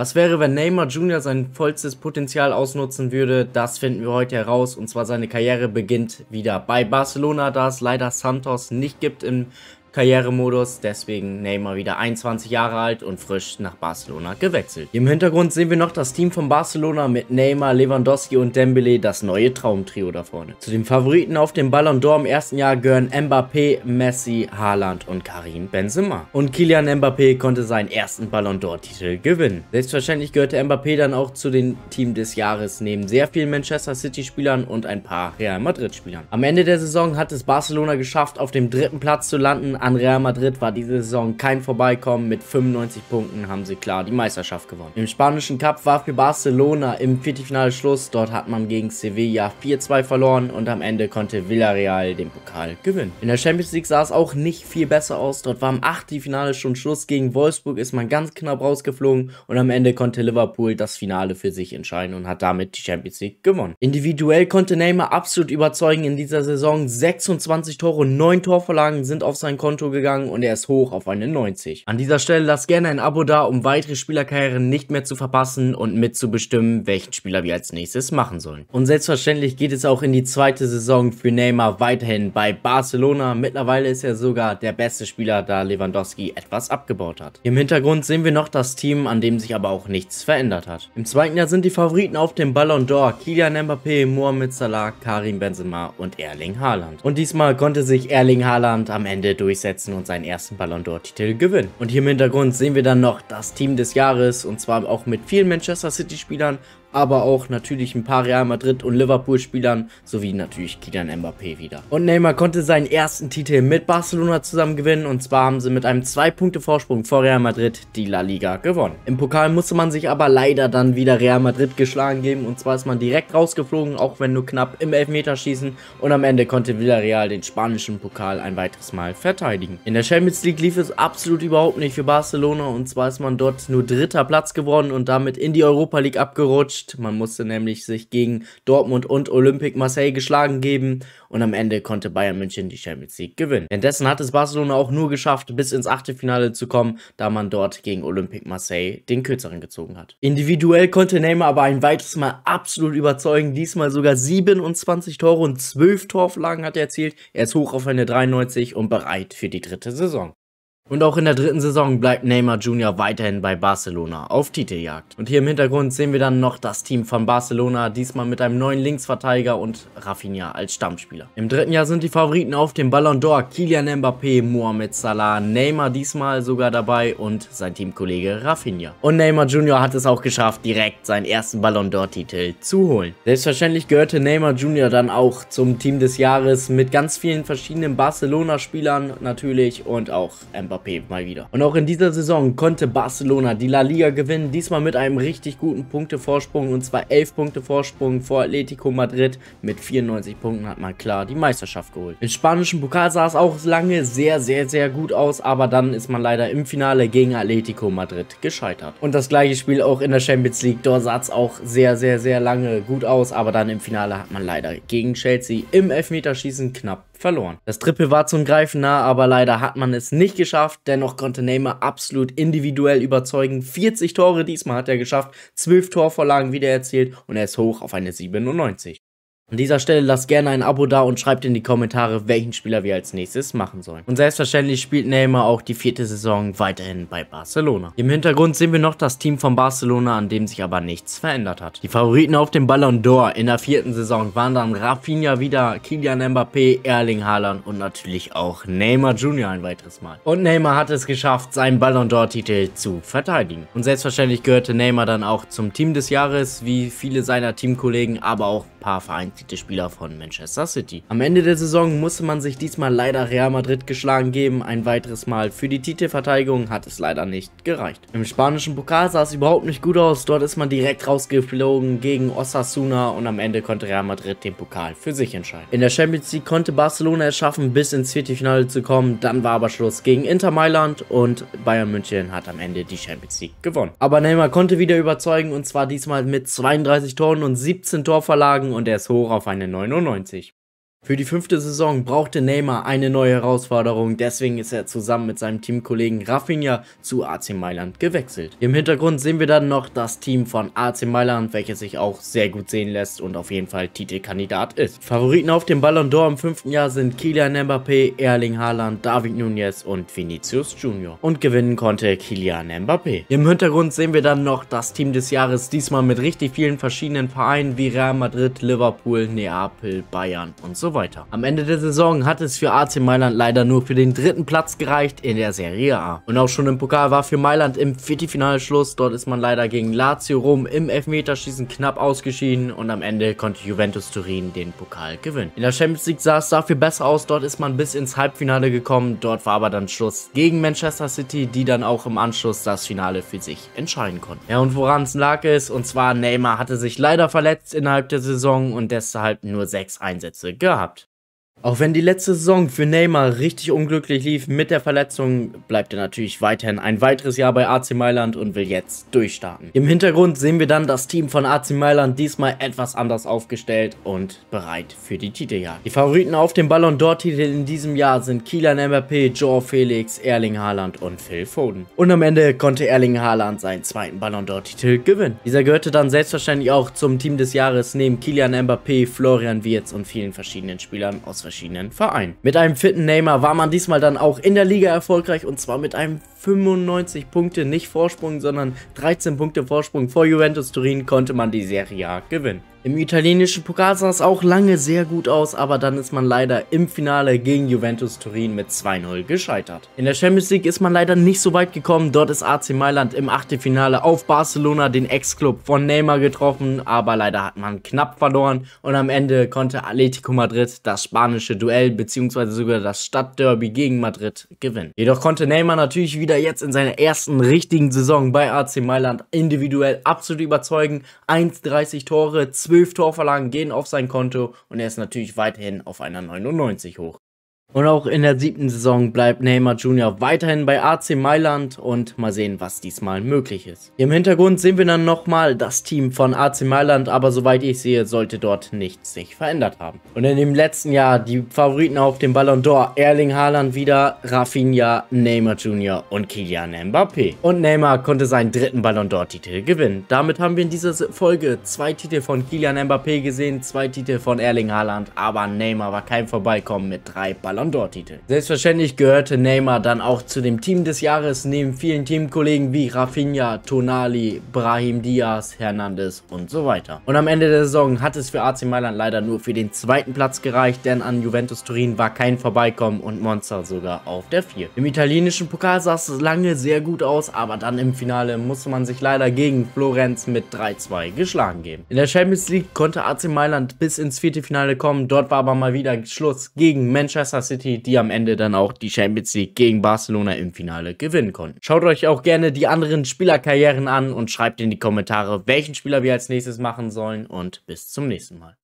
Was wäre, wenn Neymar Jr. sein vollstes Potenzial ausnutzen würde? Das finden wir heute heraus und zwar seine Karriere beginnt wieder bei Barcelona, da es leider Santos nicht gibt im Karrieremodus, deswegen Neymar wieder 21 Jahre alt und frisch nach Barcelona gewechselt. Im Hintergrund sehen wir noch das Team von Barcelona mit Neymar, Lewandowski und Dembele, das neue Traumtrio da vorne. Zu den Favoriten auf dem Ballon d'Or im ersten Jahr gehören Mbappé, Messi, Haaland und Karim Benzema. Und Kylian Mbappé konnte seinen ersten Ballon d'Or Titel gewinnen. Selbstverständlich gehörte Mbappé dann auch zu den Team des Jahres neben sehr vielen Manchester City Spielern und ein paar Real Madrid Spielern. Am Ende der Saison hat es Barcelona geschafft, auf dem dritten Platz zu landen, an Real Madrid war diese Saison kein Vorbeikommen. Mit 95 Punkten haben sie klar die Meisterschaft gewonnen. Im spanischen Cup war für Barcelona im Viertelfinale Schluss. Dort hat man gegen Sevilla 4-2 verloren und am Ende konnte Villarreal den Pokal gewinnen. In der Champions League sah es auch nicht viel besser aus. Dort war im Achtelfinale schon Schluss. Gegen Wolfsburg ist man ganz knapp rausgeflogen und am Ende konnte Liverpool das Finale für sich entscheiden und hat damit die Champions League gewonnen. Individuell konnte Neymar absolut überzeugen in dieser Saison. 26 Tore und 9 Torvorlagen sind auf sein Konto gegangen gegangen und er ist hoch auf eine 90. An dieser Stelle lasst gerne ein Abo da, um weitere Spielerkarrieren nicht mehr zu verpassen und mitzubestimmen, welchen Spieler wir als nächstes machen sollen. Und selbstverständlich geht es auch in die zweite Saison für Neymar weiterhin bei Barcelona. Mittlerweile ist er sogar der beste Spieler, da Lewandowski etwas abgebaut hat. Im Hintergrund sehen wir noch das Team, an dem sich aber auch nichts verändert hat. Im zweiten Jahr sind die Favoriten auf dem Ballon d'Or Kylian Mbappé, Mohamed Salah, Karim Benzema und Erling Haaland. Und diesmal konnte sich Erling Haaland am Ende durchsetzen und seinen ersten Ballon d'Or-Titel gewinnen. Und hier im Hintergrund sehen wir dann noch das Team des Jahres und zwar auch mit vielen Manchester City-Spielern aber auch natürlich ein paar Real Madrid und Liverpool Spielern sowie natürlich Kylian Mbappé wieder. Und Neymar konnte seinen ersten Titel mit Barcelona zusammen gewinnen und zwar haben sie mit einem 2 Punkte Vorsprung vor Real Madrid die La Liga gewonnen. Im Pokal musste man sich aber leider dann wieder Real Madrid geschlagen geben und zwar ist man direkt rausgeflogen, auch wenn nur knapp im Elfmeterschießen und am Ende konnte Villarreal den spanischen Pokal ein weiteres Mal verteidigen. In der Champions League lief es absolut überhaupt nicht für Barcelona und zwar ist man dort nur dritter Platz geworden und damit in die Europa League abgerutscht gerutscht. Man musste nämlich sich gegen Dortmund und Olympique Marseille geschlagen geben und am Ende konnte Bayern München die Champions League gewinnen. Währenddessen hat es Barcelona auch nur geschafft, bis ins Achtelfinale zu kommen, da man dort gegen Olympique Marseille den kürzeren gezogen hat. Individuell konnte Neymar aber ein weiteres Mal absolut überzeugen, diesmal sogar 27 Tore und 12 Torflagen hat er erzielt. Er ist hoch auf eine 93 und bereit für die dritte Saison. Und auch in der dritten Saison bleibt Neymar Jr. weiterhin bei Barcelona auf Titeljagd. Und hier im Hintergrund sehen wir dann noch das Team von Barcelona, diesmal mit einem neuen Linksverteidiger und Rafinha als Stammspieler. Im dritten Jahr sind die Favoriten auf dem Ballon d'Or Kylian Mbappé, Mohamed Salah, Neymar diesmal sogar dabei und sein Teamkollege Rafinha. Und Neymar Jr. hat es auch geschafft, direkt seinen ersten Ballon d'Or Titel zu holen. Selbstverständlich gehörte Neymar Jr. dann auch zum Team des Jahres mit ganz vielen verschiedenen Barcelona-Spielern natürlich und auch Mbappé Mbappé mal wieder. Und auch in dieser Saison konnte Barcelona die La Liga gewinnen, diesmal mit einem richtig guten Punktevorsprung und zwar 11 Punkte Vorsprung vor Atletico Madrid. Mit 94 Punkten hat man klar die Meisterschaft geholt. Im spanischen Pokal sah es auch lange sehr, sehr, sehr gut aus, aber dann ist man leider im Finale gegen Atletico Madrid gescheitert. Und das gleiche Spiel auch in der Champions League, dort sah es auch sehr, sehr, sehr lange gut aus, aber dann im Finale hat man leider gegen Chelsea im Elfmeterschießen knapp verloren. Das Triple war zum Greifen nah, aber leider hat man es nicht geschafft. Dennoch konnte Neymar absolut individuell überzeugen. 40 Tore diesmal hat er geschafft, 12 Torvorlagen wieder erzielt und er ist hoch auf eine 97. An dieser Stelle lasst gerne ein Abo da und schreibt in die Kommentare, welchen Spieler wir als nächstes machen sollen. Und selbstverständlich spielt Neymar auch die vierte Saison weiterhin bei Barcelona. Im Hintergrund sehen wir noch das Team von Barcelona, an dem sich aber nichts verändert hat. Die Favoriten auf dem Ballon d'Or in der vierten Saison waren dann Rafinha wieder, Kylian Mbappé, Erling Haaland und natürlich auch Neymar Jr. ein weiteres Mal. Und Neymar hat es geschafft, seinen Ballon d'Or Titel zu verteidigen. Und selbstverständlich gehörte Neymar dann auch zum Team des Jahres, wie viele seiner Teamkollegen, aber auch ein paar Vereins Spieler von Manchester City. Am Ende der Saison musste man sich diesmal leider Real Madrid geschlagen geben. Ein weiteres Mal für die Titelverteidigung hat es leider nicht gereicht. Im spanischen Pokal sah es überhaupt nicht gut aus. Dort ist man direkt rausgeflogen gegen Osasuna und am Ende konnte Real Madrid den Pokal für sich entscheiden. In der Champions League konnte Barcelona es schaffen, bis ins Viertelfinale zu kommen. Dann war aber Schluss gegen Inter Mailand und Bayern München hat am Ende die Champions League gewonnen. Aber Neymar konnte wieder überzeugen und zwar diesmal mit 32 Toren und 17 Torverlagen und er ist hoch auf eine 99. Für die fünfte Saison brauchte Neymar eine neue Herausforderung, deswegen ist er zusammen mit seinem Teamkollegen Rafinha zu AC Mailand gewechselt. Im Hintergrund sehen wir dann noch das Team von AC Mailand, welches sich auch sehr gut sehen lässt und auf jeden Fall Titelkandidat ist. Favoriten auf dem Ballon d'Or im fünften Jahr sind Kylian Mbappé, Erling Haaland, David Nunez und Vinicius Junior. Und gewinnen konnte Kylian Mbappé. Im Hintergrund sehen wir dann noch das Team des Jahres, diesmal mit richtig vielen verschiedenen Vereinen wie Real Madrid, Liverpool, Neapel, Bayern und so weiter. Am Ende der Saison hat es für AC Mailand leider nur für den dritten Platz gereicht in der Serie A. Und auch schon im Pokal war für Mailand im Viertelfinale Schluss. Dort ist man leider gegen Lazio Rom im Elfmeterschießen knapp ausgeschieden und am Ende konnte Juventus Turin den Pokal gewinnen. In der Champions League sah es dafür besser aus. Dort ist man bis ins Halbfinale gekommen. Dort war aber dann Schluss gegen Manchester City, die dann auch im Anschluss das Finale für sich entscheiden konnten. Ja, und woran es lag ist, und zwar Neymar hatte sich leider verletzt innerhalb der Saison und deshalb nur sechs Einsätze gehabt gehabt. Auch wenn die letzte Saison für Neymar richtig unglücklich lief mit der Verletzung, bleibt er natürlich weiterhin ein weiteres Jahr bei AC Mailand und will jetzt durchstarten. Im Hintergrund sehen wir dann das Team von AC Mailand diesmal etwas anders aufgestellt und bereit für die Titeljagd. Die Favoriten auf dem Ballon d'Or Titel in diesem Jahr sind Kylian Mbappé, Joe Felix, Erling Haaland und Phil Foden. Und am Ende konnte Erling Haaland seinen zweiten Ballon d'Or Titel gewinnen. Dieser gehörte dann selbstverständlich auch zum Team des Jahres neben Kylian Mbappé, Florian Wirtz und vielen verschiedenen Spielern aus verschiedenen Vereinen. Mit einem fitten Neymar war man diesmal dann auch in der Liga erfolgreich und zwar mit einem 95 Punkte, nicht Vorsprung, sondern 13 Punkte Vorsprung vor Juventus Turin konnte man die Serie A gewinnen. Im italienischen Pokal sah es auch lange sehr gut aus, aber dann ist man leider im Finale gegen Juventus Turin mit 2-0 gescheitert. In der Champions League ist man leider nicht so weit gekommen, dort ist AC Mailand im Achtelfinale auf Barcelona, den Ex-Club von Neymar getroffen, aber leider hat man knapp verloren und am Ende konnte Atletico Madrid das spanische Duell bzw. sogar das Stadtderby gegen Madrid gewinnen. Jedoch konnte Neymar natürlich wieder jetzt in seiner ersten richtigen Saison bei AC Mailand individuell absolut überzeugen, 1,30 Tore, 12 Torverlagen gehen auf sein Konto und er ist natürlich weiterhin auf einer 99 hoch. Und auch in der siebten Saison bleibt Neymar Jr. weiterhin bei AC Mailand und mal sehen, was diesmal möglich ist. Im Hintergrund sehen wir dann nochmal das Team von AC Mailand, aber soweit ich sehe, sollte dort nichts sich verändert haben. Und in dem letzten Jahr die Favoriten auf dem Ballon d'Or, Erling Haaland wieder, Rafinha, Neymar Jr. und Kylian Mbappé. Und Neymar konnte seinen dritten Ballon d'Or Titel gewinnen. Damit haben wir in dieser Folge zwei Titel von Kylian Mbappé gesehen, zwei Titel von Erling Haaland, aber Neymar war kein Vorbeikommen mit drei Ballon Ballon d'Or-Titel. Selbstverständlich gehörte Neymar dann auch zu dem Team des Jahres neben vielen Teamkollegen wie Rafinha, Tonali, Brahim Diaz, Hernandez und so weiter. Und am Ende der Saison hat es für AC Mailand leider nur für den zweiten Platz gereicht, denn an Juventus Turin war kein Vorbeikommen und Monza sogar auf der 4. Im italienischen Pokal sah es lange sehr gut aus, aber dann im Finale musste man sich leider gegen Florenz mit 3-2 geschlagen geben. In der Champions League konnte AC Mailand bis ins vierte Finale kommen, dort war aber mal wieder Schluss gegen Manchester City City, die am Ende dann auch die Champions League gegen Barcelona im Finale gewinnen konnten. Schaut euch auch gerne die anderen Spielerkarrieren an und schreibt in die Kommentare, welchen Spieler wir als nächstes machen sollen und bis zum nächsten Mal.